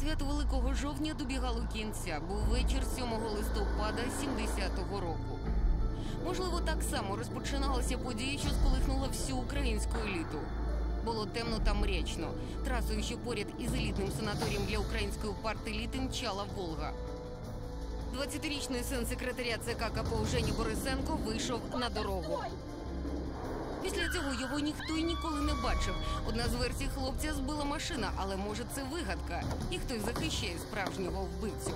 Свято Великого жовтня добігало кінця. Був вечір 7 листопада 70-го року. Можливо, так само розпочиналася подія, що сколихнула всю українську еліту. Було темно та мрячно. Трасою, що поряд із елітним санаторієм для української партеліти мчала Волга. 20-річний син секретаря ЦК КПУ Жені Борисенко вийшов на дорогу. Після цього його ніхто й ніколи не бачив. Одна з версій хлопця збила машина, але може це вигадка, і хтось захищає справжнього вбивцю.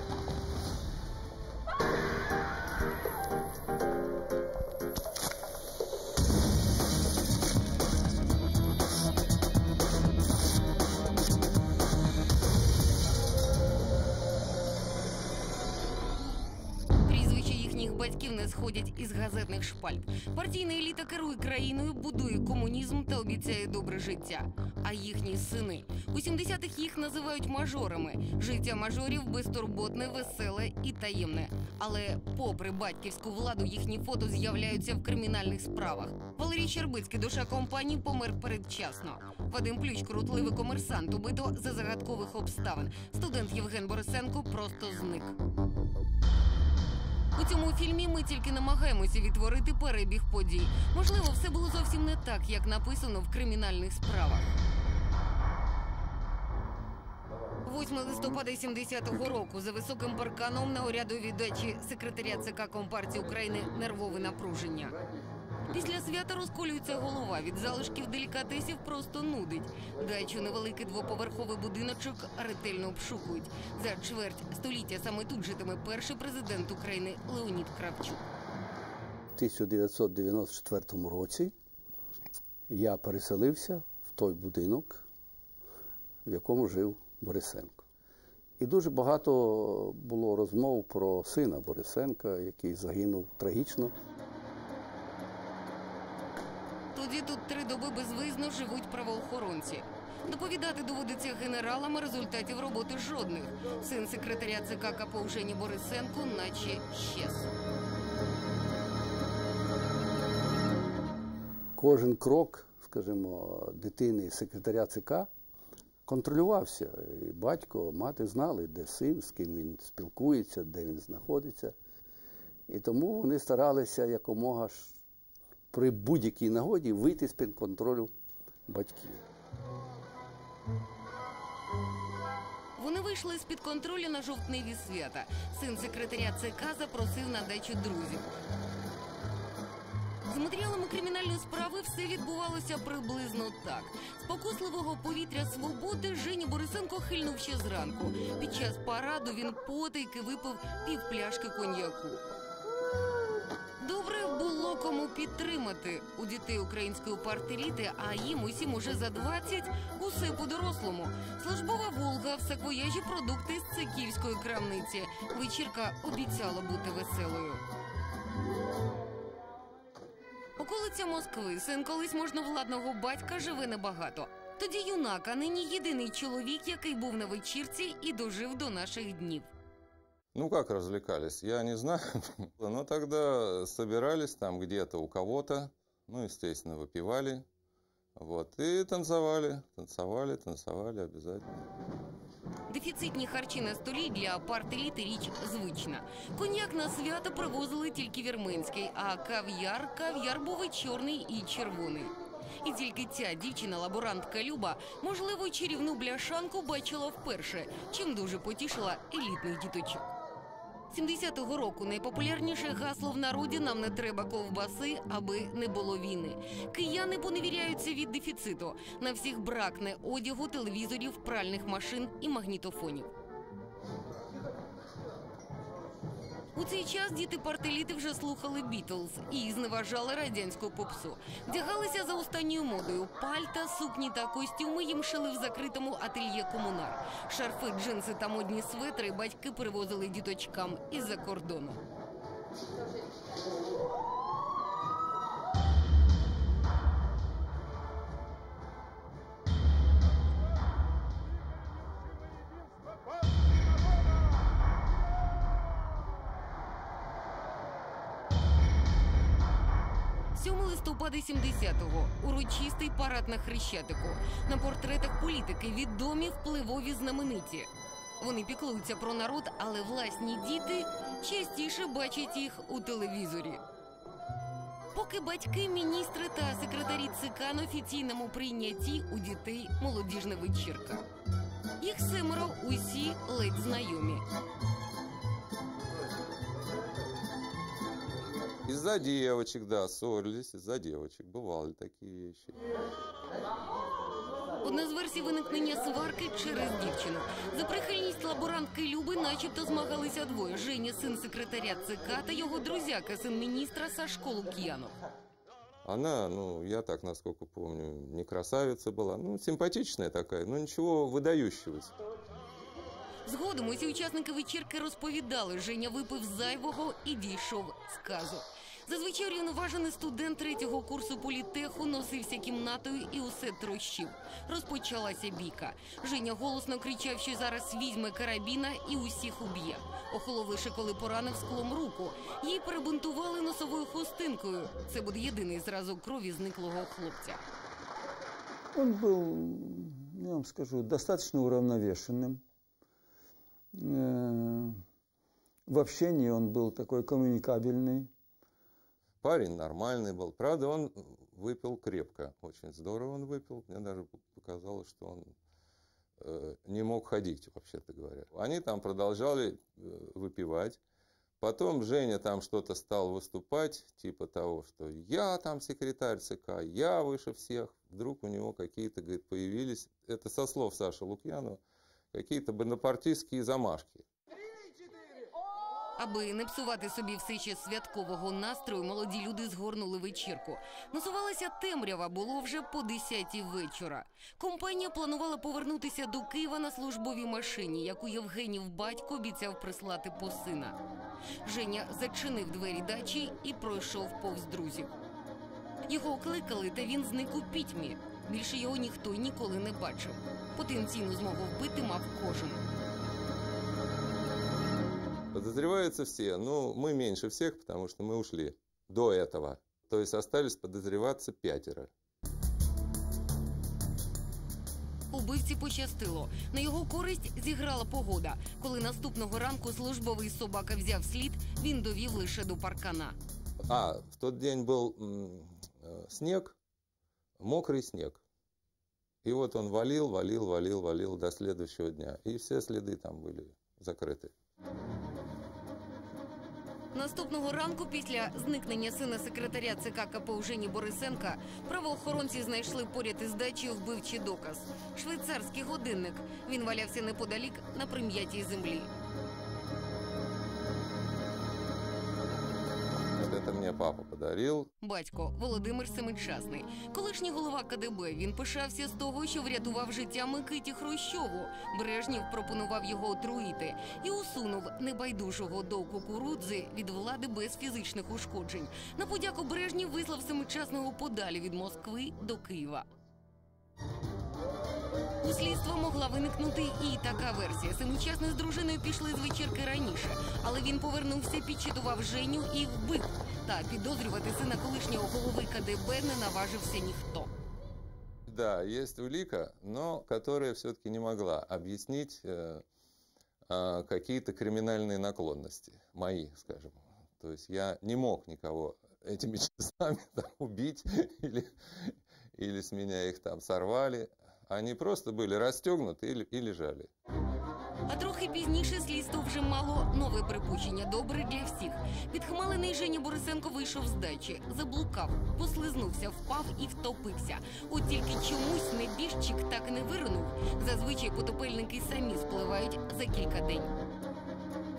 Сходять із газетних шпальт. Партійна еліта керує країною, будує комунізм та обіцяє добре життя. А їхні сини у 70-х їх називають мажорами. Життя мажорів безтурботне, веселе і таємне. Але, попри батьківську владу, їхні фото з'являються в кримінальних справах. Валерій Щербицький, душа компанії, помер передчасно. Вадим Плющ, крутливий комерсант, убито за загадкових обставин. Студент Євген Борисенко просто зник. У цьому фільмі ми тільки намагаємося відтворити перебіг подій. Можливо, все було зовсім не так, як написано в кримінальних справах. 8 листопада 70-го року за високим парканом на урядовій дачі секретаря ЦК Компартії України нервове напруження. Після свята розколюється голова від залишків делікатесів просто нудить. Дачу невеликий двоповерховий будиночок ретельно обшукують. За чверть століття саме тут житиме перший президент України Леонід Кравчук. В 1994 році я переселився в той будинок, в якому жив Борисенко. І дуже багато було розмов про сина Борисенка, який загинув трагічно. Тоді тут три доби безвизно живуть правоохоронці. Доповідати доводиться генералам, результатів роботи жодних. Син секретаря ЦК КПУ Жені Борисенко, наче щез. Кожен крок, скажімо, дитини секретаря ЦК контролювався. І батько, мати знали, де син, з ким він спілкується, де він знаходиться. І тому вони старалися якомога при будь-якій нагоді вийти з-під контролю батьків. Вони вийшли з-під контролю на жовтневі свята. Син секретаря ЦК запросив на дачу друзів. З матеріалами кримінальної справи все відбувалося приблизно так. Спокусливого повітря свободи Жені Борисенко хильнув ще зранку. Під час параду він потайки випив півпляшки коньяку. Кому підтримати у дітей української партеліти, а їм усім уже за 20 усе по-дорослому. Службова Волга в саквояжі продукти з циківської крамниці. Вечірка обіцяла бути веселою. Околиця Москви, син колись можновладного батька живе небагато. Тоді юнак, а нині єдиний чоловік, який був на вечірці і дожив до наших днів. Ну, как развлекались, я не знаю. Но тогда собирались там где-то у кого-то, ну, естественно, выпивали, вот, и танцевали, танцевали, танцевали обязательно. Дефіцитні харчі на столі для партеліти річ звична. Коньяк на свято привозили тільки вірменський, а кав'яр кав'яр був і чорний і червоний. І тільки ця дівчина-лаборантка Люба, можливо, й чарівну бляшанку бачила вперше, чим дуже потішила елітних діточок. 70-го року найпопулярніше гасло в народі нам не треба ковбаси, аби не було війни. Кияни поневіряються від дефіциту. На всіх бракне одягу, телевізорів, пральних машин і магнітофонів. У цей час діти партеліти вже слухали Бітлз і зневажали радянську попсу. Вдягалися за останньою модою. Пальта, сукні та костюми їм шили в закритому ательє комунар. Шарфи, джинси та модні светри батьки привозили діточкам із-за кордону. Листопада 70-го. Урочистий парад на Хрещатику. На портретах політики відомі впливові знамениті. Вони піклуються про народ, але власні діти частіше бачать їх у телевізорі. Поки батьки, міністри та секретарі ЦК на офіційному прийнятті у дітей молодіжна вечірка. Їх семеро усі ледь знайомі. Из-за девочек, да, ссорились из-за девочек. Бывали такие вещи. Одна з версій виникнення сварки через дівчину. За прихильність лаборантки Люби, начебто, змагалися двоє: Женя, син секретаря ЦК та його друзяка, син міністра Сашко Лук'янов. Она, ну, я так, насколько помню, не красавица была. Ну, симпатичная такая, но ничего выдающегося. Згодом усі учасники вечірки розповідали, Женя випив зайвого і дійшов сказу. Зазвичай рівноважений студент третього курсу політеху носився кімнатою і усе трощив. Розпочалася бійка. Женя голосно кричав, що зараз візьме карабіна і усіх уб'є. Охолов лише коли поранив склом руку. Їй перебунтували носовою хустинкою. Це буде єдиний зразок крові зниклого хлопця. Он был, я вам скажу, достаточно уравновешенным. Э, В общении он был такой коммуникабельный. Парень нормальный был. Правда, он выпил крепко. Очень здорово он выпил. Мне даже показалось, что он э, не мог ходить, вообще-то говоря. Они там продолжали э, выпивать. Потом Женя там что-то стал выступать, типа того, что я там секретарь ЦК, я выше всех. Вдруг у него какие-то, говорит, появились, это со слов Саши Лукьянова, какие-то бонапартийские замашки. Аби не псувати собі все ще святкового настрою, молоді люди згорнули вечірку. Насувалася темрява, було вже по 10 вечора. Компанія планувала повернутися до Києва на службовій машині, яку Євгенів батько обіцяв прислати по сина. Женя зачинив двері дачі і пройшов повз друзів. Його окликали, та він зник у пітьмі. Більше його ніхто ніколи не бачив. Потенційну змогу вбити мав кожен. Подозреваются все. Ну, мы меньше всех, потому что мы ушли до этого. То есть остались подозреваться пятеро. Убивці пощастило. На його користь зіграла погода. Коли наступного ранку службовий собака взяв слід, він довів лише до паркана. А, в тот день был м, э, снег, мокрый снег. И вот он валил, валил, валил, валил до следующего дня. И все следы там были закрыты. Наступного ранку, після зникнення сина секретаря ЦК КП Жені Борисенка, правоохоронці знайшли поряд із дачею вбивчий доказ. Швейцарський годинник. Він валявся неподалік на прим'ятій землі. Это мне папа подарил. Батько Володимир Семичасний, колишній голова КДБ. Він пишався з того, що врятував життя Микиті Хрущову. Брежнів пропонував його отруїти і усунув небайдужого до кукурудзи від влади без фізичних ушкоджень. На подяку Брежнів вислав Семичасного подалі від Москви до Києва. У слідства могла виникнути і така версія. Семичасний з дружиною пішли з вечірки раніше, але він повернувся, підчитував Женю і вбив. Та підозрювати сина колишнього голови КДБ не наважився ніхто. Да, есть улика, но которая все-таки не могла объяснить э, а, какие-то криминальные наклонности. Мои, скажем. То есть я не мог никого этими часами там, убить или, или с меня их там сорвали. Они просто были расстегнуты и, и лежали. А трохи пізніше слідство вже мало нове припущення, добре для всіх. Підхмалений Женя Борисенко вийшов з дачі, заблукав, послизнувся, впав і втопився. От тільки чомусь небіжчик так не виринув. Зазвичай потопельники самі спливають за кілька день.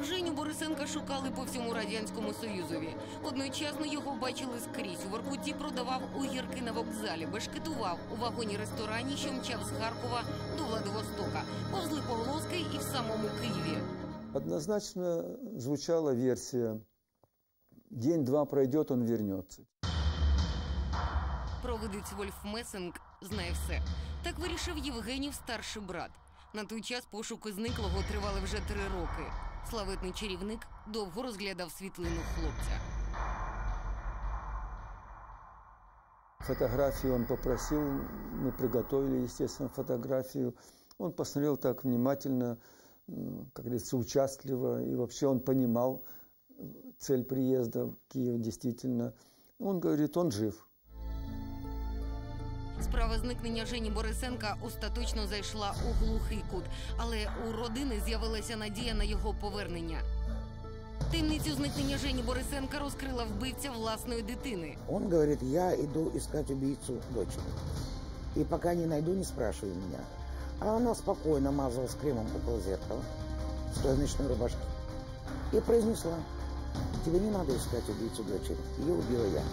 Женю Борисенка шукали по всьому радянському союзові. Одночасно його бачили скрізь. У Воркуті продавав огірки на вокзалі, бешкетував у вагоні-ресторані, що мчав з Харкова до Владивостока, повзли поголоски і в самому Києві. Однозначно звучала версия «День-два пройдет, он вернется». Провидець Вольф Месинг знає все. Так вирішив Євгенів старший брат. На той час пошуки зниклого тривали вже три роки. Славетний чарівник довго розглядав світлину хлопця. Фотографию он попросил, мы приготовили, естественно, фотографию. Он посмотрел так внимательно, как говорится, участливо, и вообще он понимал э, цель приезда в Киев действительно. Он говорит, он жив. Справа зникнення Жені Борисенка остаточно зайшла у глухий кут, але у родини з'явилася надія на його повернення. Таємницю зникнення Жені Борисенка розкрила вбивця власної дитини. Он говорит, я иду искать убийцу дочери. И пока не найду, не спрашивай меня. А она спокойно мазалась кремом около зеркала, стоя в ночной рубашке, и произнесла, тебе не надо искать убийцу дочери, ее убила я.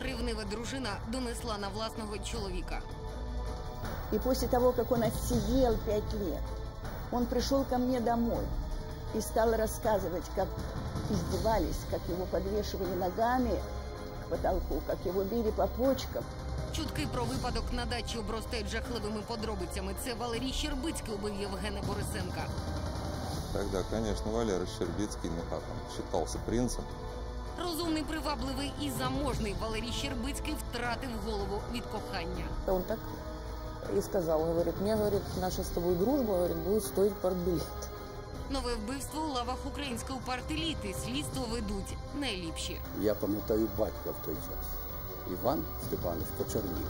Ревнива дружина донесла на власного чоловіка. И после того, как он отсидел пять лет, он пришел ко мне домой и стал рассказывать, как издевались, как его подвешивали ногами к потолку, как его били по почкам. Чутки про випадок на дачі обростають жахливими подробицями. Це Валерій Щербицький убив Євгена Борисенка. Тогда, конечно, Валера Щербицкий, ну как он, считался принцем. Розумний, привабливий і заможний Валерій Щербицький втратив голову від кохання. Он так и сказал, говорит, мне, говорит, наша с тобой дружба, говорит, будет стоить портбилет. Нове вбивство у лавах української партеліти. Слідство ведуть найліпші. Я пам'ятаю батька в той час. Іван Степанович почорнів.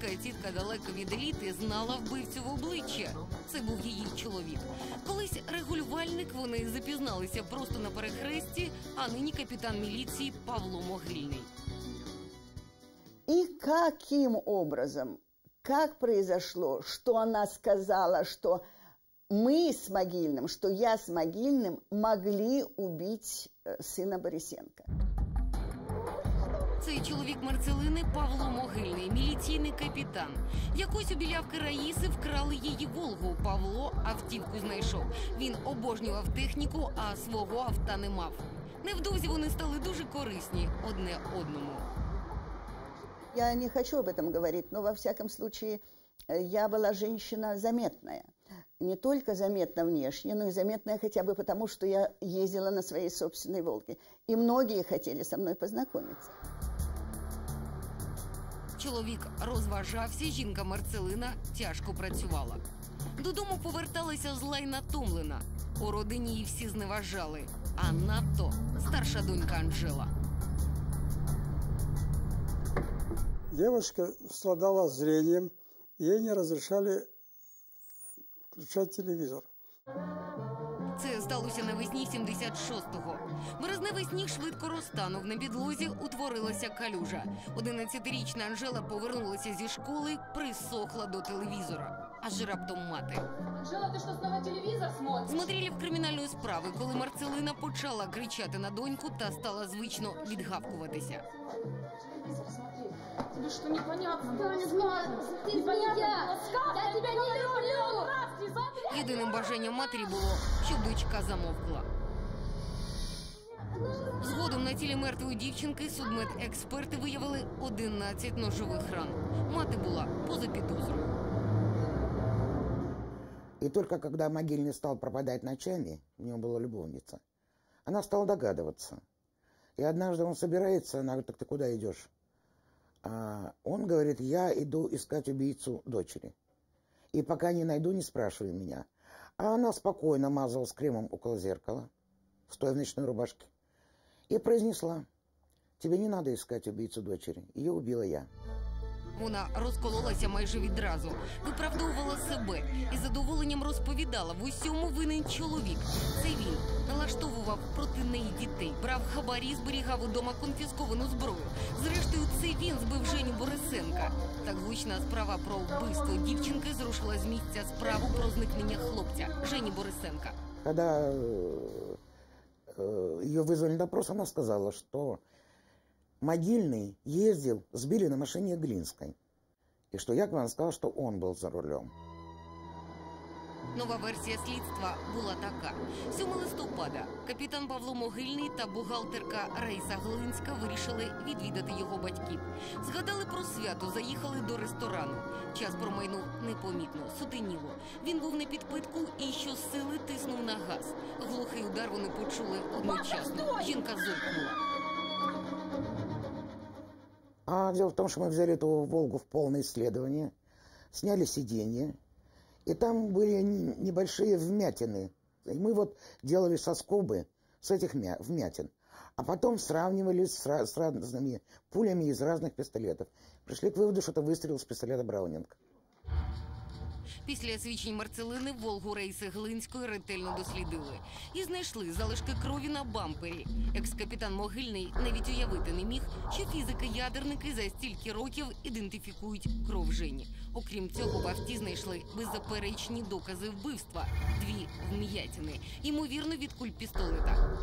Сільська тітка далеко від еліти знала вбивцю в обличчя. Це був її чоловік. Колись регулювальник вони запізналися просто на перехресті, а нині капітан міліції Павло Могильний. И каким образом, как произошло, что она сказала, что мы с Могильным, что я с Могильным могли убить э, сына Борисенко. Цей чоловік Марцелини Павло Могильний, міліційний капітан. Якось у білявки Раїси вкрали її Волгу. Павло автівку знайшов. Він обожнював техніку, а свого авто не мав. Невдовзі вони стали дуже корисні одне одному. Я не хочу об этом говорить, но во всяком случае э, я была женщина заметная. Не только заметно внешне, но и заметная хотя бы потому, что я ездила на своей собственной «Волге». И многие хотели со мной познакомиться. Чоловік розважався, жінка Марцелина тяжко працювала. Додому поверталася зла й натомлена. У родині її всі зневажали. А надто старша донька Анжела. Девушка страдала зрением, ей не разрешали включать телевизор. Сталося навесні 76-го. Березневий сніг швидко розтанув. На підлозі утворилася калюжа. 11-річна Анжела повернулася зі школи, присохла до телевізора. Аж раптом мати. Анжела, ты что, снова телевизор смотришь? З матеріалів кримінальної справи, коли Марцелина почала кричати на доньку та стала звично відгавкуватися. Телевизор смотри. Тебе что, непонятно? было? Таня, Сказано. ты Непонятно змея! было сказано. Я тебя не люблю! Здравствуй, смотри. Єдиним бажанням матері було, щоб дочка замовкла. Згодом на тілі мертвої дівчинки судмедексперти виявили 11 ножових ран. Мати була поза підозрою. И только когда могильный стал пропадать ночами, у него была любовница, она стала догадываться. И однажды он собирается, она говорит, так ты куда идешь? А он говорит, я иду искать убийцу дочери. И пока не найду, не спрашивай меня. А она спокойно мазалась кремом около зеркала, стоя в ночной рубашке, и произнесла, тебе не надо искать убийцу дочери, ее убила я. Вона розкололася майже відразу, виправдовувала себе і з задоволенням розповідала в усьому винен чоловік. Це він налаштовував проти неї дітей, брав хабарі, зберігав удома конфісковану зброю. Зрештою, це він збив Женю Борисенка. Так гучна справа про вбивство дівчинки зрушила з місця справу про зникнення хлопця Жені Борисенка. Когда э, э, ее вызвали на допрос, она сказала, что Могильный ездил, сбили на машине Глинской. И что якобы она сказала, что он был за рулем. Нова версія слідства була така: 7 листопада капітан Павло Могильний та бухгалтерка Раїса Глинська вирішили відвідати його батьків. Згадали про свято, заїхали до ресторану. Час промайнув непомітно, сутеніло. Він був не під питку і щосили тиснув на газ. Глухий удар вони почули одночасно. Жінка зойкнула. А дело в том, что мы взяли эту «Волгу» в полное исследование, сняли сиденье, и там были небольшие вмятины. И мы вот делали соскобы с этих мя- вмятин. А потом сравнивали с, с разными пулями из разных пистолетов. Пришли к выводу, что это выстрел с пистолета Браунинг. Після свідчень Марцелини Волгу Рейси Глинської ретельно дослідили і знайшли залишки крові на бампері. Екс-капітан Могильний навіть уявити не міг, що фізики-ядерники за стільки років ідентифікують кров Жені. Окрім цього, в авті знайшли беззаперечні докази вбивства дві вм'ятини, ймовірно, від куль пістолета.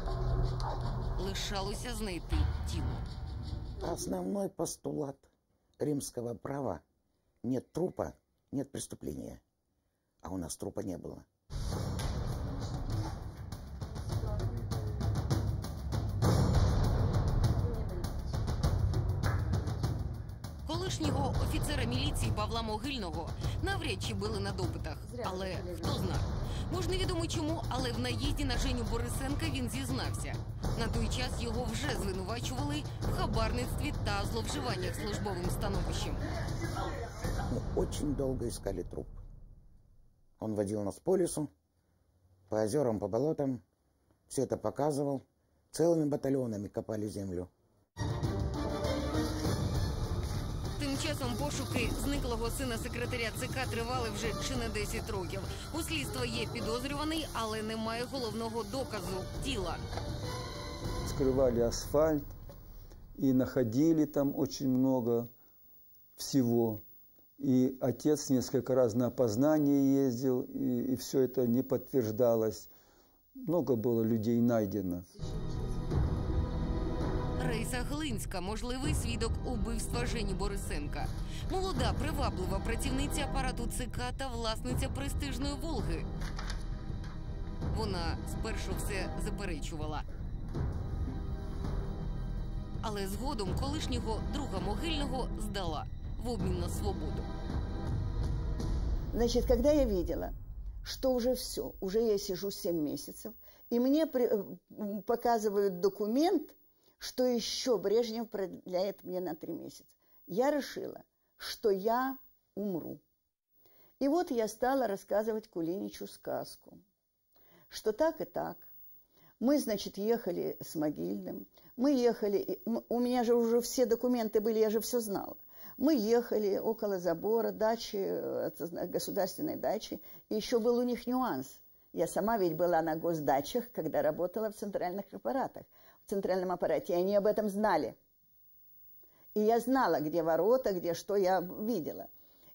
Лишалося знайти тіло. Основной постулат римского права – нет трупа, нет преступления. А у нас трупа не было. Колишнього офіцера міліції Павла Могильного навряд чи били на допитах. Але хто зна? Може, невідомо чому, але в наїзді на Женю Борисенка він зізнався. На той час його вже звинувачували в хабарництві та зловживаннях службовим становищем. Мы очень долго искали труп. Он водил нас по лесу, по озерам, по болотам. Все это показывал. Целыми батальонами копали землю. Тим часом пошуки зниклого сина секретаря ЦК тривали вже чи не 10 років. У слідства є підозрюваний, але немає головного доказу тіла. Скрывали асфальт и находили там очень много всего. И отец несколько раз на опознание ездил, и, и все это не подтверждалось. Много было людей найдено. Рейса Глинська, можливий свідок убивства Жені Борисенка. Молода, приваблива працівниця апарату ЦК та власниця престижної Волги. Вона спершу все заперечувала. Але згодом колишнього друга могильного здала в на свободу. Значит, когда я видела, что уже все, уже я сижу 7 месяцев, и мне при- э, показывают документ, что еще Брежнев продляет мне на 3 месяца, я решила, что я умру. И вот я стала рассказывать Кулиничу сказку, что так и так. Мы, значит, ехали с Могильным, мы ехали, у меня же уже все документы были, я же все знала. Мы ехали около забора, дачи, э, государственной дачи, и еще был у них нюанс. Я сама ведь была на госдачах, когда работала в центральных аппаратах, в центральном аппарате, и они об этом знали. И я знала, где ворота, где что я видела.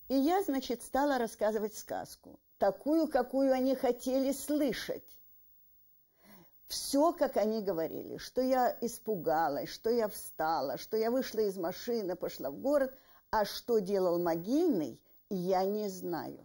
И я, значит, стала рассказывать сказку, такую, какую они хотели слышать. Все, как они говорили, что я испугалась, что я встала, что я вышла из машины, пошла в город, а что делал могильный, я не знаю.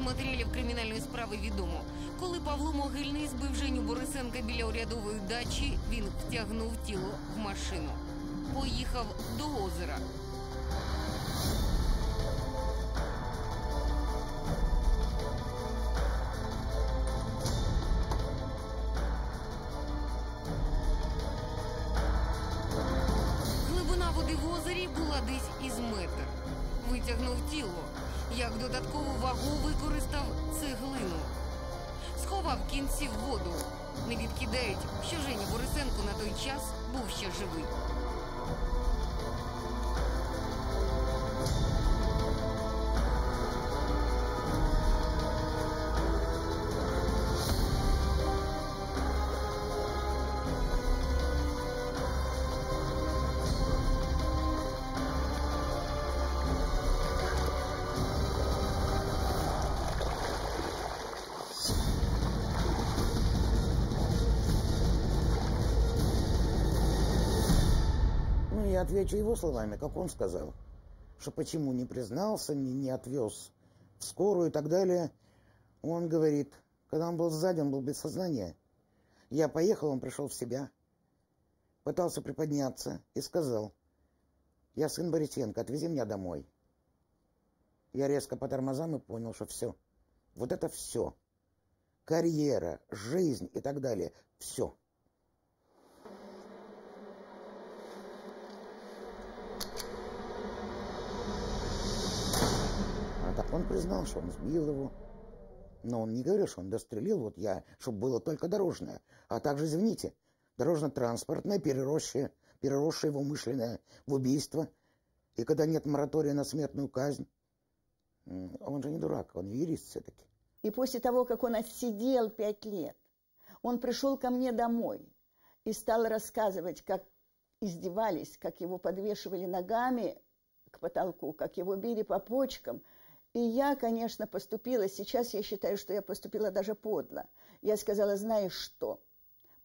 Матеріалів кримінальної справи відомо, коли Павло Могильний збив Женю Борисенка біля урядової дачі, він втягнув тіло в машину. Поїхав до озера. Десь із метр. Витягнув тіло. Як додаткову вагу використав цеглину. Сховав кінці в воду. Не відкидають, що Жені Борисенко на той час був ще живий. Отвечу его словами, как он сказал, что почему не признался, не, не отвез в скорую и так далее. Он говорит, когда он был сзади, он был без сознания. Я поехал, он пришел в себя, пытался приподняться и сказал, я сын Борисенко, отвези меня домой. Я резко по тормозам и понял, что все. Вот это все. Карьера, жизнь и так далее. Все. Так он признал, что он сбил его. Но он не говорил, что он дострелил, вот я, чтобы было только дорожное. А также, извините, дорожно-транспортное, переросшее, переросшее в умышленное, в убийство. И когда нет моратория на смертную казнь, он же не дурак, он юрист все-таки. И после того, как он отсидел пять лет, он пришел ко мне домой и стал рассказывать, как издевались, как его подвешивали ногами к потолку, как его били по почкам. И я, конечно, поступила, сейчас я считаю, что я поступила даже подло. Я сказала, знаешь что,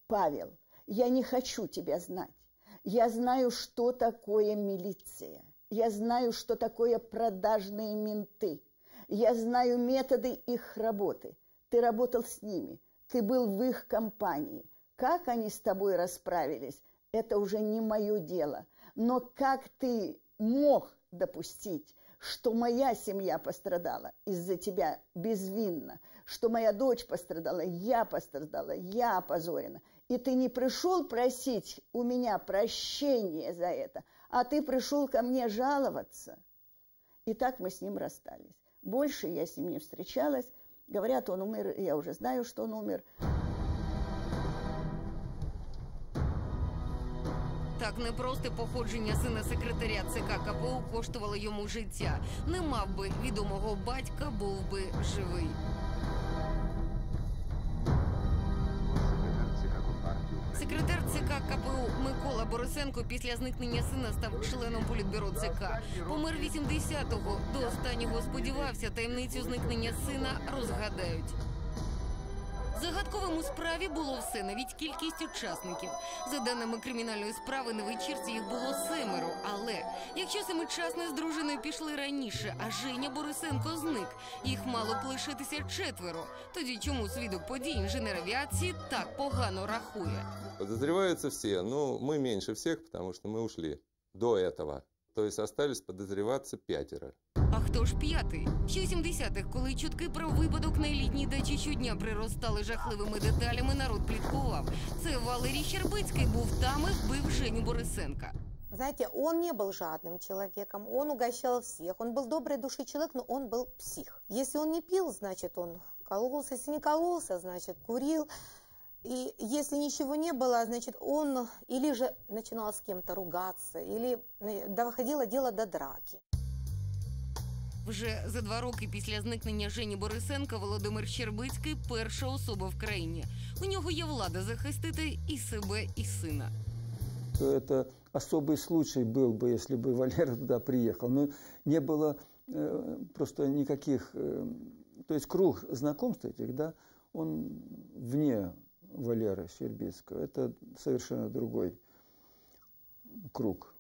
Павел, я не хочу тебя знать. Я знаю, что такое милиция. Я знаю, что такое продажные менты. Я знаю методы их работы. Ты работал с ними. Ты был в их компании. Как они с тобой расправились, это уже не мое дело. Но как ты мог допустить, что моя семья пострадала из-за тебя безвинно, что моя дочь пострадала, я пострадала, я опозорена. И ты не пришел просить у меня прощения за это, а ты пришел ко мне жаловаться. И так мы с ним расстались. Больше я с ним не встречалась. Говорят, он умер, я уже знаю, что он умер. Так непросте походження сина секретаря ЦК КПУ коштувало йому життя. Не мав би відомого батька, був би живий. Секретар ЦК КПУ Микола Борисенко після зникнення сина став членом політбюро ЦК. Помер 80-го. До останнього сподівався, таємницю зникнення сина розгадають. Загадковим у справі було все, навіть кількість учасників. За даними кримінальної справи, на вечірці їх було семеро. Але якщо семичасне з дружиною пішли раніше, а Женя Борисенко зник, їх мало б лишитися четверо. Тоді чому свідок подій інженер авіації так погано рахує? Подозреваются все, но мы меньше всех, потому что мы ушли до этого. То есть остались подозреваться пятеро. А хто ж п'ятий? Ще у 70-х, коли чутки про випадок на елітній дачі щодня приростали жахливими деталями, народ пліткував. Це Валерій Щербицький був там і вбив Женю Борисенка. Знаете, он не был жадным человеком, он угощал всех, он был доброй души человек, но он был псих. Если он не пил, значит, он кололся, если не кололся, значит, курил. И если ничего не было, значит, он или же начинал с кем-то ругаться, или э, доходило дело до драки. Вже за два роки після зникнення Жені Борисенка Володимир Щербицький перша особа в країні. У нього є влада захистити і себе, і сина. то это особый случай был бы, если бы Валера туда приехал. Но не было э, просто никаких... э, то есть круг знакомств этих, да, он вне Валеры Щербицкого. Это совершенно другой круг.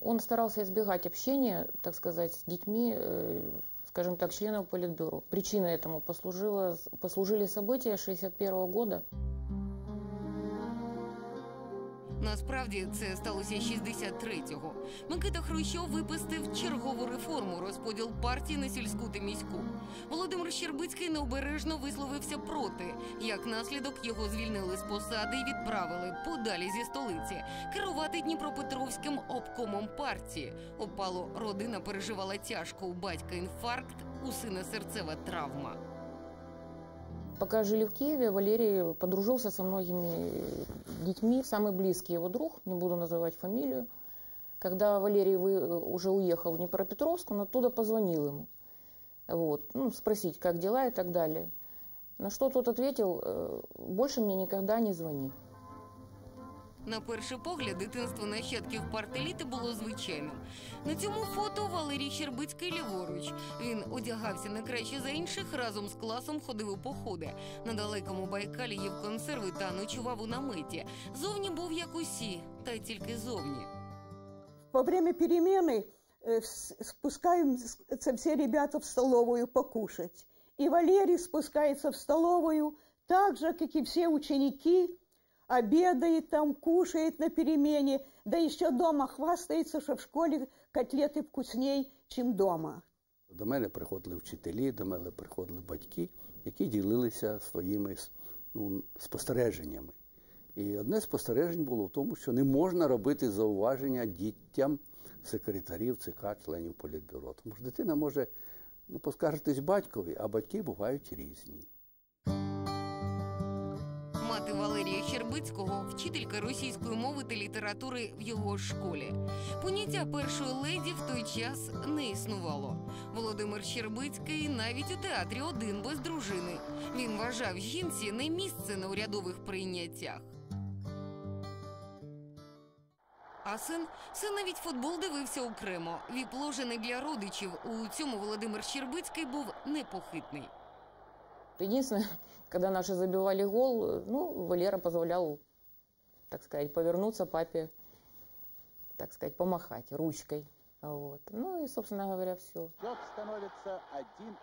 Он старался избегать общения, так сказать, с детьми, э, скажем так, членов Политбюро. Причиной этому послужило, послужили события 61 года. Насправді це сталося 63-го. Микита Хрущов випустив чергову реформу розподіл партії на сільську та міську. Володимир Щербицький необережно висловився проти. Як наслідок його звільнили з посади і відправили подалі зі столиці керувати Дніпропетровським обкомом партії. Опалу родина переживала тяжко. У батька інфаркт, у сина серцева травма. Пока жили в Киеве, Валерий подружился со многими детьми. Самый близкий его друг, не буду называть фамилию, когда Валерий вы- уже уехал в Днепропетровск, он оттуда позвонил ему. Вот, ну, спросить, как дела и так далее. На что тот ответил, «Э, больше мне никогда не звони. На перший погляд, дитинство нащадків партеліти було звичайним. На цьому фото Валерій Щербицький ліворуч. Він одягався не краще за інших, разом з класом ходив у походи. На далекому Байкалі їв консерви та ночував у наметі. Зовні був як усі, та й тільки зовні. Во время перемены э, спускаются все ребята в столовую покушать. И Валерий спускается в столовую, так же, как и все ученики, обедает там, кушает на перемене, да еще дома хвастается, что в школе котлеты вкусней, чем дома. До мене приходили вчителі, до мене приходили батьки, які ділилися своїми ну, спостереженнями. І одне спостережень було в тому, що не можна робити зауваження дітям секретарів ЦК, членів політбюро. Тому що дитина може ну, поскаржитись батькові, а батьки бувають різні. Мати Валерія Щербицького, вчителька російської мови та літератури в його школі. Поняття першої леді в той час не існувало. Володимир Щербицький навіть у театрі один без дружини. Він вважав жінці не місце на урядових прийняттях. А син, син навіть футбол дивився окремо. Віпложений для родичів. У цьому Володимир Щербицький був непохитний. Единственное, когда наши забивали гол, ну, Валера позволял, так сказать, повернуться папе, так сказать, помахать ручкой. Вот. Ну и, собственно говоря, все. Счет становится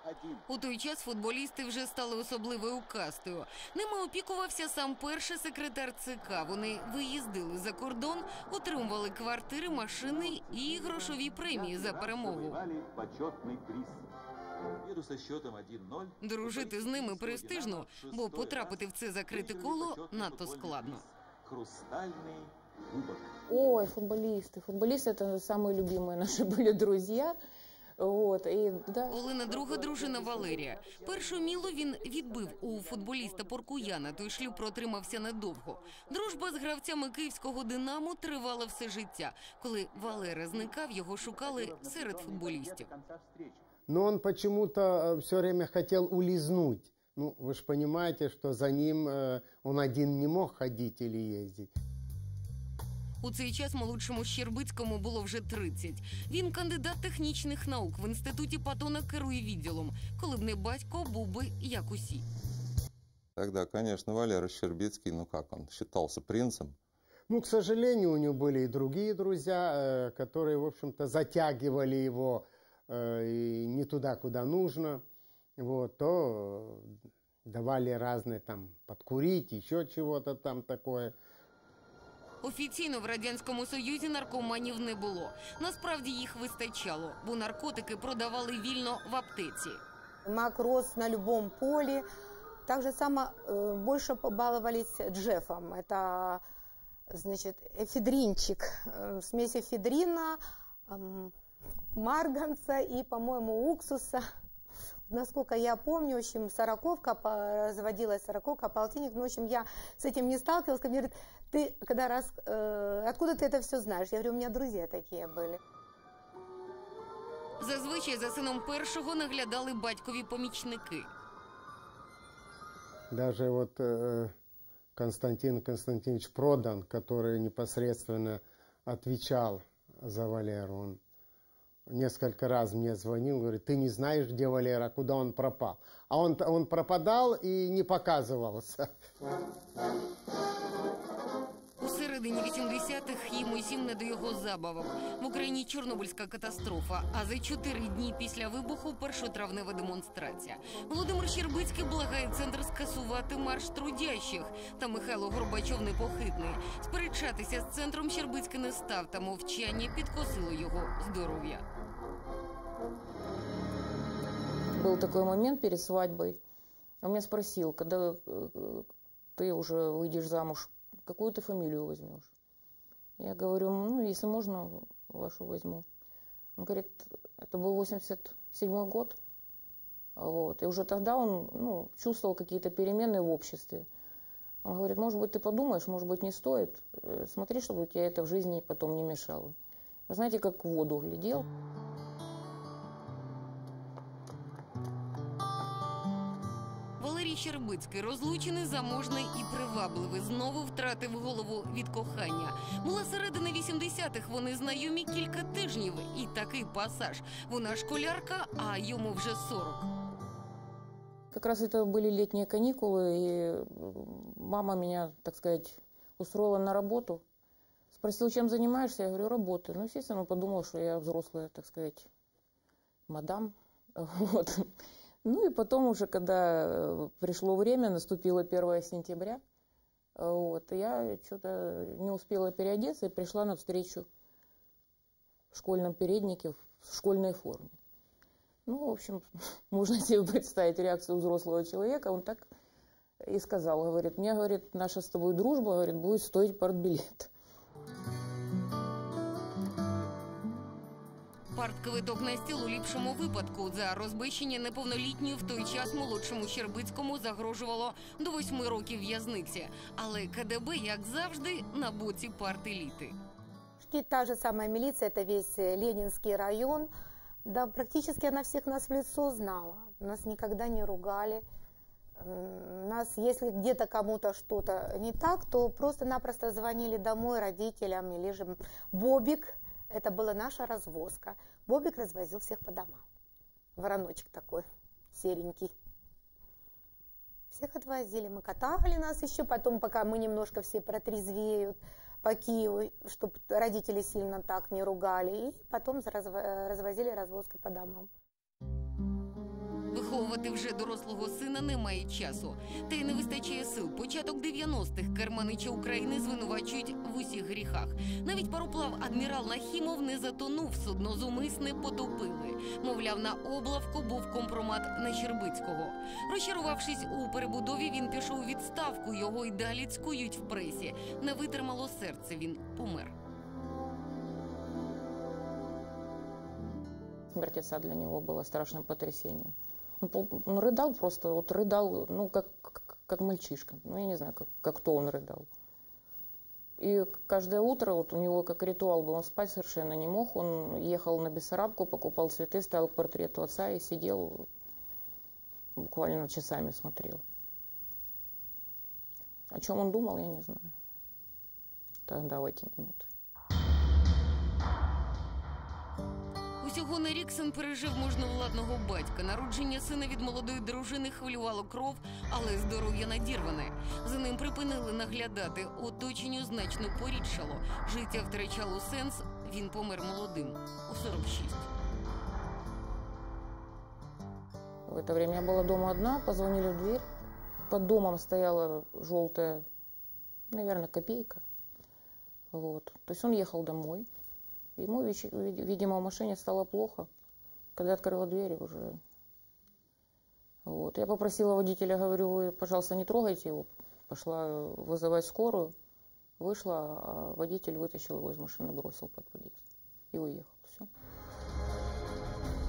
1-1. У той час футболісти вже стали особливою кастою. Ними опікувався сам перший секретар ЦК. Вони виїздили за кордон, отримували квартири, машини і грошові премії за перемогу. Почетный приз. Дружити з ними престижно, бо потрапити в це закрите коло надто складно. Хрустальный кубок. Ой, футболисты. Футболисты это самые любимые наши были друзья. Вот, и да. Олена друга дружина Валерія. Першу мілу він відбив у футболіста Поркуяна. Той шлюб протримався недовго. Дружба з гравцями київського Динамо тривала все життя. Коли Валера зникав, його шукали серед футболістів. Но он почему-то все время хотел улизнуть. Ну, вы же понимаете, что за ним э, он один не мог ходить или ездить. У цей час молодшому Щербицькому було вже 30. Він кандидат технічних наук в інституті Патона керує відділом. Коли б не батько, був би як усі. Тогда, конечно, Валера Щербицкий, ну как он, считался принцем. Ну, к сожалению, у него были и другие друзья, э, которые, в общем-то, затягивали его э, и не туда, куда нужно. Вот, то э, давали разные там подкурить, еще чего-то там такое. Офіційно в радянському союзі наркоманів не було. Насправді їх вистачало, бо наркотики продавали вільно в аптеці. Мак рос на любом поле. Так же само э, больше побаловались Джеффом. Это, значит, эфедринчик. Э, смесь эфедрина, эм, марганца и, по-моему, уксуса. Насколько я помню, в общем, сороковка, разводилась сороковка, полтинник. Ну, в общем, я с этим не сталкивалась. Ко мне говорит, ты когда раз, э, откуда ты это все знаешь? Я говорю, у меня друзья такие были. Зазвичай за сином першого наглядали батькові помічники. Даже вот э, Константин Константинович Продан, который непосредственно отвечал за Валеру, он несколько раз мне звонил, говорит, ты не знаешь, где Валера, куда он пропал. А он, он пропадал и не показывался. У середині 80-х їм усім не до його забавок. В Україні Чорнобильська катастрофа. А за чотири дні після вибуху першотравнева демонстрація. Володимир Щербицький благає центр скасувати марш трудящих. Та Михайло Горбачов непохитний. Сперечатися з центром Щербицький не став, та мовчання підкосило його здоров'я. Был такой момент перед свадьбой. Он меня спросил, когда э, ты уже выйдешь замуж, какую ты фамилию возьмешь? Я говорю, ну, если можно, вашу возьму. Он говорит, это был 87 год. Вот. И уже тогда он ну, чувствовал какие-то перемены в обществе. Он говорит, может быть, ты подумаешь, может быть, не стоит. Э, Смотри, чтобы у тебя это в жизни потом не мешало. Вы знаете, как в воду глядел. Валерій Щербицький, розлучений, заможний і привабливий, знову втратив голову від кохання. Була середина 80-х, вони знайомі кілька тижнів. І такий пасаж. Вона школярка, а йому вже 40. Как раз это были летние каникулы, и м, мама меня, так сказать, устроила на работу. Спросил, чем занимаешься? Я говорю, работаю. Ну, естественно, он подумал, что я взрослая, так сказать, мадам. Вот. Ну и потом уже, когда э, пришло время, наступило 1 сентября, вот, я что-то не успела переодеться и пришла на встречу в школьном переднике в школьной форме. Ну, в общем, можно себе представить реакцию взрослого человека. Он так и сказал, говорит, мне, говорит, наша с тобой дружба, говорит, будет стоить партбилет. Партквиток на стіл у ліпшому випадку за розбищення неповнолітньої в той час молодшому Щербицькому загрожувало до восьми років в'язниці. Але КДБ, як завжди, на боці партеліти. Та же самая милиция, это весь э, Ленинский район. Да, практически она всех нас в лицо знала. Нас никогда не ругали. Нас, если где-то кому-то что-то не так, то просто-напросто звонили домой родителям или же Бобик, это была наша развозка. Бобик развозил всех по домам. Вороночек такой, серенький. Всех отвозили, мы катали нас еще, потом, пока мы немножко все протрезвеют по Киеву, чтобы родители сильно так не ругали, и потом разво- развозили развозкой по домам. Виховувати вже дорослого сина немає часу. Та й не вистачає сил. Початок 90-х керманича України звинувачують в усіх гріхах. Навіть пароплав адмірал Нахімов не затонув, судно зумисне потопили. Мовляв, на облавку був компромат на Щербицького. Розчарувавшись у перебудові, він пішов у відставку. Його й далі цькують в пресі. Не витримало серце. Він помер. Смерть отца для него была страшным потрясением. Пол- он рыдал просто, вот рыдал, ну, как, как, как мальчишка. Ну, я не знаю, как, как кто он рыдал. И каждое утро вот у него как ритуал был, он спать совершенно не мог. Он ехал на Бессарабку, покупал цветы, ставил к портрету отца и сидел, буквально часами смотрел. О чем он думал, я не знаю. Тогда в эти минуты. Усього на рік син пережив можновладного батька. Народження сина від молодої дружини хвилювало кров, але здоров'я надірване. За ним припинили наглядати. Оточенню значно порідшало. Життя втрачало сенс. Він помер молодим у 46. В это время я была дома одна, позвонили в дверь. Под домом стояла желтая, наверное, копейка. Вот. То есть он ехал домой. Ему, видимо, в машине стало плохо. Когда открыла дверь уже. Вот. Я попросила водителя, говорю, вы, пожалуйста, не трогайте его. Пошла вызывать скорую. Вышла, а водитель вытащил его из машины, бросил под подъезд. И уехал.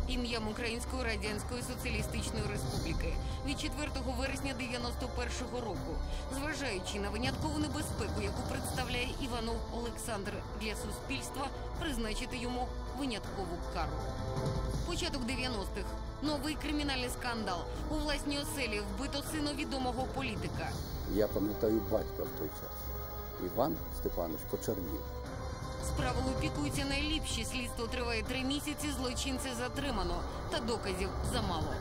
Ім'ям Української Радянської Соціалістичної Республіки від 4 вересня 91-го року, зважаючи на виняткову небезпеку, яку представляє Іванов Олександр для суспільства, призначити йому виняткову кару. Початок 90-х. Новий кримінальний скандал. У власній оселі вбито сина відомого політика. Я пам'ятаю батька в той час. Іван Степанович почернів. Справою опікуються найліпші. Слідство триває три місяці. Злочинця затримано, та доказів замало.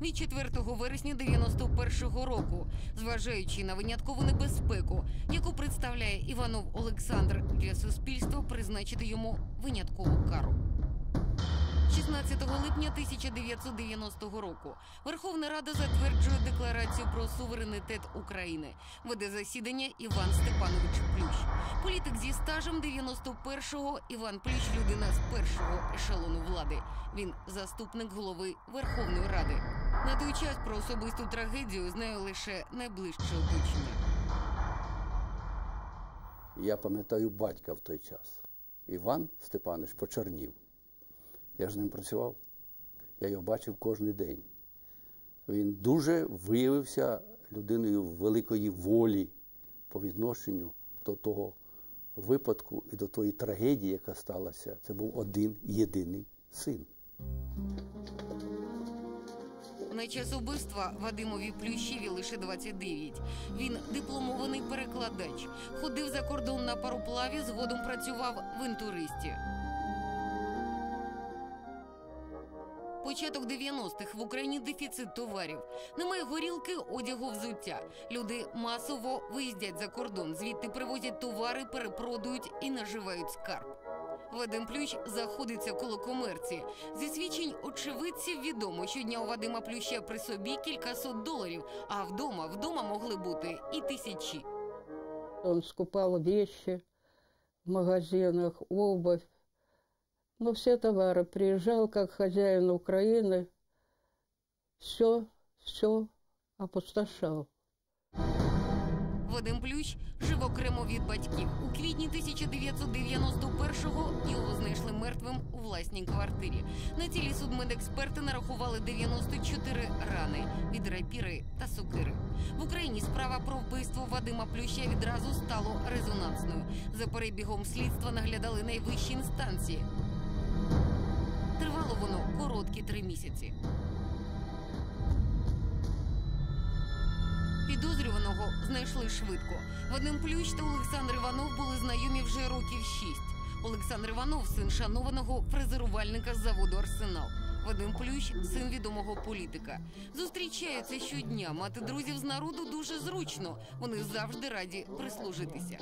Від 4 вересня 91-го року, зважаючи на виняткову небезпеку, яку представляє Іванов Олександр для суспільства, призначити йому виняткову кару. 16 липня 1990 року Верховна Рада затверджує декларацію про суверенітет України. Веде засідання Іван Степанович Плющ. Політик зі стажем 91-го Іван Плющ людина з першого ешелону влади. Він заступник голови Верховної Ради. На той час про особисту трагедію знає лише найближче оточення. Я пам'ятаю батька в той час. Іван Степанович почернів. Я ж ним працював. Я його бачив кожен день. Він дуже виявився людиною великої волі по відношенню до того випадку і до тої трагедії, яка сталася. Це був один єдиний син. На час убивства Вадимові Плющеві лише 29. Він дипломований перекладач, ходив за кордон на пароплаві, згодом працював в інтуристі. 90-х в Україні дефіцит товарів. Немає горілки, одягу, взуття. Люди масово виїздять за кордон, звідти привозять товари, перепродують і наживають скарб. Вадим Плющ заходиться коло комерції. Зі свідчень очевидців відомо, що дня у Вадима Плюща при собі кількасот доларів, а вдома вдома могли бути і тисячі. Он скупал вещи в магазинах, обувь, ну все товары. Приезжал как хозяин Украины, все, все опустошал. Вадим Плющ жив окремо від батьків. У квітні 1991-го його знайшли мертвим у власній квартирі. На тілі судмедексперти нарахували 94 рани від рапіри та сокири. В Україні справа про вбивство Вадима Плюща відразу стало резонансною. За перебігом слідства наглядали найвищі інстанції. Тривало воно короткі три місяці. Підозрюваного знайшли швидко. Вадим Плющ та Олександр Іванов були знайомі вже років шість. Олександр Іванов син шанованого фрезерувальника з заводу Арсенал. Вадим Плющ син відомого політика. Зустрічаються щодня. Мати друзів з народу дуже зручно. Вони завжди раді прислужитися.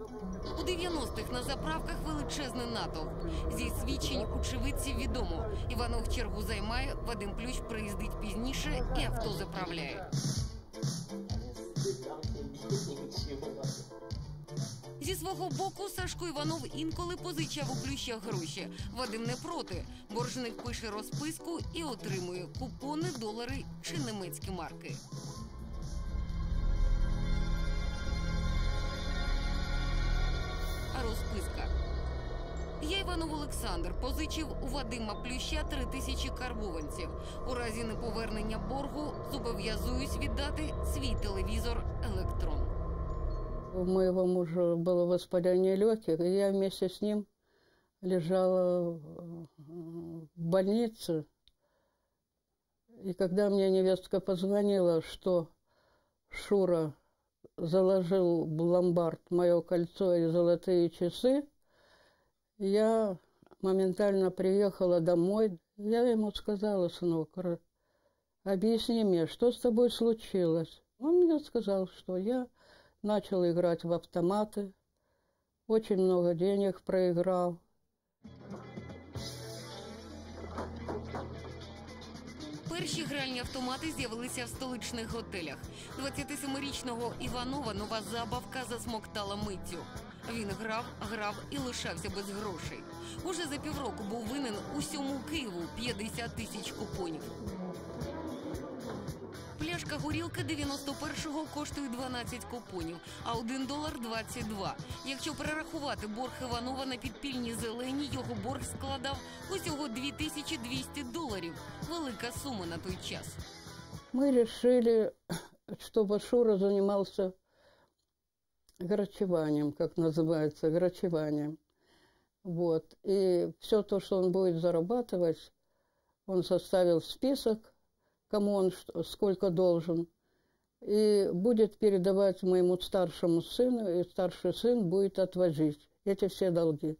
У 90-х на заправках величезний натовп. Зі свідчень очевидців відомо. Іванов чергу займає, Вадим Плющ приїздить пізніше і авто заправляє. Зі свого боку Сашко Іванов інколи позичав у плюща гроші. Вадим не проти. Боржник пише розписку і отримує купони, долари чи німецькі марки. Розписка. Я Іванов Олександр позичив у Вадима Плюща три тисячі карбованців. У разі неповернення боргу зобов'язуюсь віддати свій телевізор Електрон. У моего мужа было воспаление легких, и я вместе с ним лежала в больнице. И когда мне невестка позвонила, что Шура заложил в ломбард мое кольцо и золотые часы, я моментально приехала домой. Я ему сказала, сынок, объясни мне, что с тобой случилось? Он мне сказал, что я начал играть в автоматы, очень много денег проиграл. Перші гральні автомати з'явилися в столичних готелях. 27-річного Іванова нова забавка засмоктала миттю. Він грав, грав і лишався без грошей. Уже за півроку був винен усьому Києву 50 тисяч купонів. Пляшка горілки 91-го коштує 12 купонів, а 1 долар 22. Якщо перерахувати борг Іванова на підпільні зелені, його борг складав усього 2200 доларів. Велика сума на той час. Мы решили, чтобы Шура занимался грачеванием, как называется, грачеванием. Вот. И все то, что он будет зарабатывать, он составил список, кому он что- сколько должен, и будет передавать моему старшему сыну, и старший сын будет отвозить эти все долги.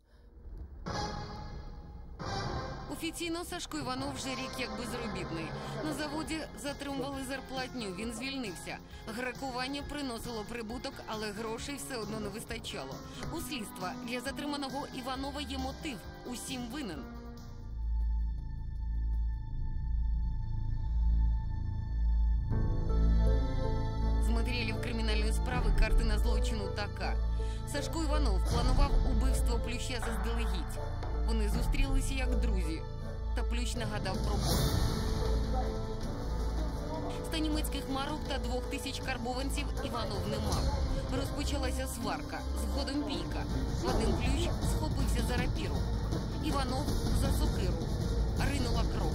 Офіційно Сашко Іванов вже рік як безробітний. На заводі затримували зарплатню. Він звільнився. Гракування приносило прибуток, але грошей все одно не вистачало. У слідства для затриманого Іванова є мотив. Усім винен. Картина злочину така. Сашко Іванов планував убивство плюща заздалегідь. Вони зустрілися як друзі. Та плющ нагадав про борг. Ста німецьких марок та двох тисяч карбованців Іванов не мав. Розпочалася сварка, згодом бійка. Вадим Плющ схопився за рапіру. Іванов за сокиру. Ринула кров.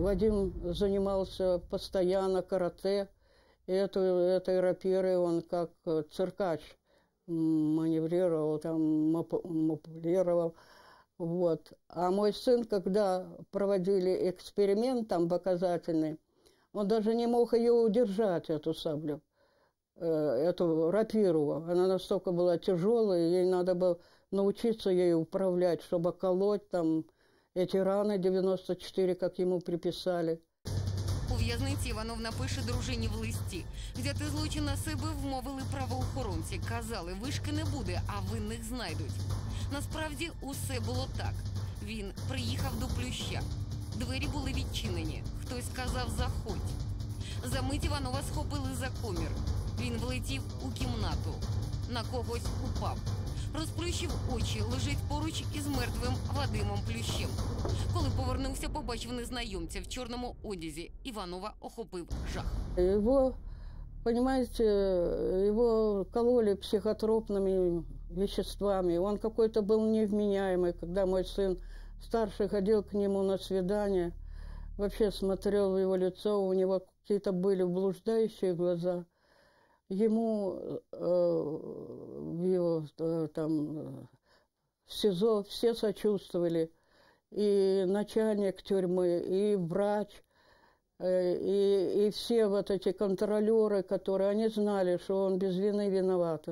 Вадим занимался постоянно карате. И эту, этой рапирой он как э, циркач маневрировал, там манипулировал. Вот. А мой сын, когда проводили эксперимент там показательный, он даже не мог ее удержать, эту саблю, э, эту рапиру. Она настолько была тяжелая, ей надо было научиться ей управлять, чтобы колоть там эти раны 94, как ему приписали. У в'язниці Іванов напише дружині в листі. Взяти злочин на себе вмовили правоохоронці. Казали, вишки не буде, а винних знайдуть. Насправді усе було так. Він приїхав до плюща. Двері були відчинені. Хтось сказав заходь. Замить Іванова схопили за комір. Він влетів у кімнату. На когось упав. Розплющив очі, лежить поруч із мертвим Вадимом Плющем. Коли повернувся, побачив незнайомця в чорному одязі. Іванова охопив жах. Его, понимаете, его кололи психотропными веществами. Он какой-то был невменяемый. Когда мой сын старший ходил к нему на свидание, вообще смотрел в его лицо, у него какие-то были блуждающие глаза. Ему э, в его э, там э, в СИЗО все сочувствовали. И начальник тюрьмы, и врач, э, и, и все вот эти контролеры, которые, они знали, что он без вины виноват.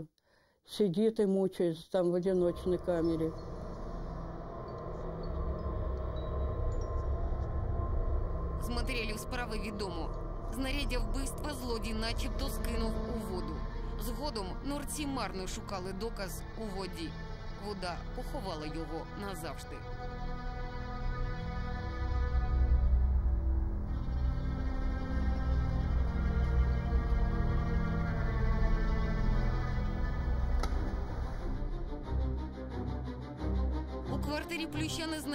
Сидит и мучается там в одиночной камере. З матеріалів справи відомо. Знаряддя вбивства злодій начебто скинув у воду. Згодом норці марно шукали доказ у воді. Вода поховала його назавжди.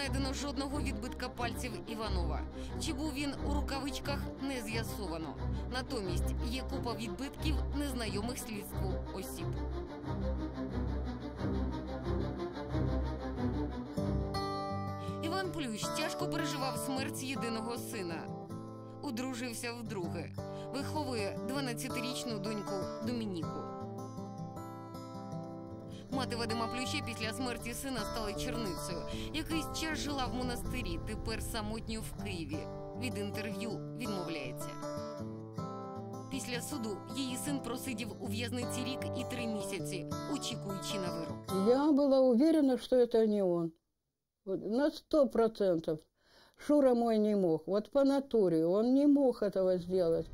Знайдено жодного відбитка пальців Іванова. Чи був він у рукавичках, не з'ясовано. Натомість є купа відбитків незнайомих слідству осіб. Іван Плющ тяжко переживав смерть єдиного сина. Одружився вдруге. Виховує 12-річну доньку Домініку. Мати Вадима Плюща після смерті сина стала черницею. Якийсь час жила в монастирі, тепер самотньо в Києві. Від інтерв'ю відмовляється. Після суду її син просидів у в'язниці рік і три місяці, очікуючи на вирок. Я была уверена, что это не он. Вот на сто процентов. Шура мой не мог. Вот по натуре он не мог этого сделать.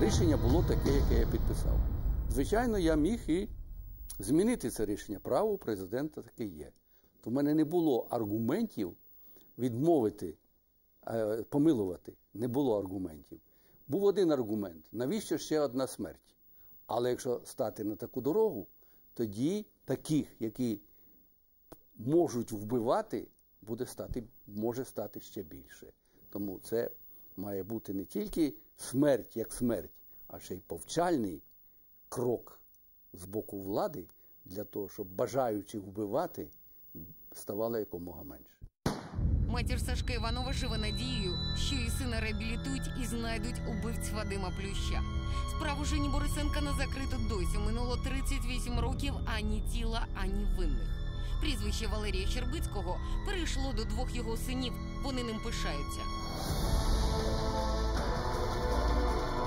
Рішення було таке, яке я підписав. Звичайно, я міг і змінити це рішення. Право президента таке є. То в мене не було аргументів відмовити, е, помилувати. Не було аргументів. Був один аргумент: навіщо ще одна смерть? Але якщо стати на таку дорогу, тоді таких, які можуть вбивати, буде стати, може стати ще більше. Тому це має бути не тільки смерть як смерть, а ще й повчальний крок з боку влади для того, щоб бажаючих вбивати ставало якомога менше. Матір Сашка Іванова живе надією, що її сина реабілітують і знайдуть убивць Вадима Плюща. Справу Жені Борисенка не закрито досі. Минуло 38 років ані тіла, ані винних. Прізвище Валерія Щербицького перейшло до двох його синів. Вони ним пишаються.